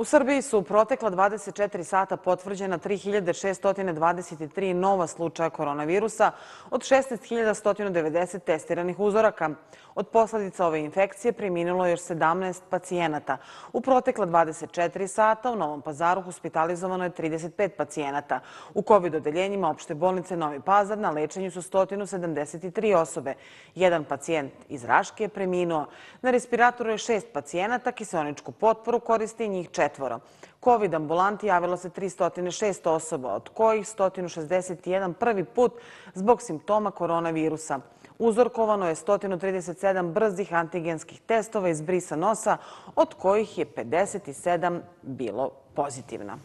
U Srbiji su protekla 24 sata potvrđena 3623 nova slučaja koronavirusa od 16190 testiranih uzoraka. Od posledica ove infekcije preminulo još 17 pacijenata. U protekla 24 sata u Novom pazaru hospitalizovano je 35 pacijenata. U COVID odeljenjima opšte bolnice Novi pazar na lečenju su 173 osobe. Jedan pacijent iz Raške je preminuo. Na respiratoru je šest pacijenata, kiselničku potporu koristi njih četiri četvoro. COVID ambulanti javilo se 306 osoba, od kojih 161 prvi put zbog simptoma koronavirusa. Uzorkovano je 137 brzih antigenskih testova iz brisa nosa, od kojih je 57 bilo pozitivna.